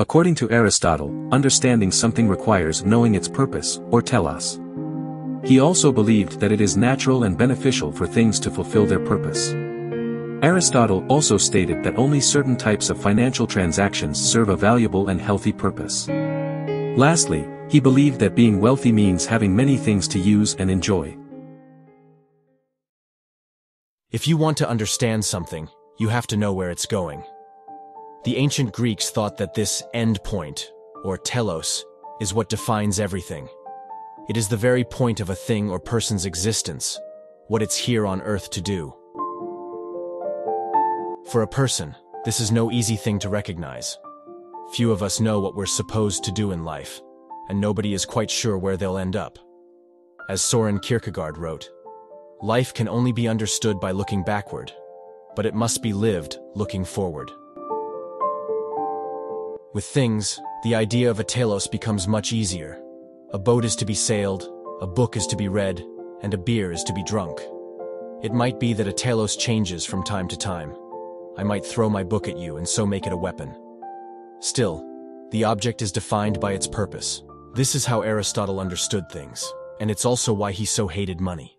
According to Aristotle, understanding something requires knowing its purpose, or telos. He also believed that it is natural and beneficial for things to fulfill their purpose. Aristotle also stated that only certain types of financial transactions serve a valuable and healthy purpose. Lastly, he believed that being wealthy means having many things to use and enjoy. If you want to understand something, you have to know where it's going. The ancient Greeks thought that this end point, or telos, is what defines everything. It is the very point of a thing or person's existence, what it's here on earth to do. For a person, this is no easy thing to recognize. Few of us know what we're supposed to do in life, and nobody is quite sure where they'll end up. As Soren Kierkegaard wrote, Life can only be understood by looking backward, but it must be lived looking forward. With things, the idea of a telos becomes much easier. A boat is to be sailed, a book is to be read, and a beer is to be drunk. It might be that a telos changes from time to time. I might throw my book at you and so make it a weapon. Still, the object is defined by its purpose. This is how Aristotle understood things, and it's also why he so hated money.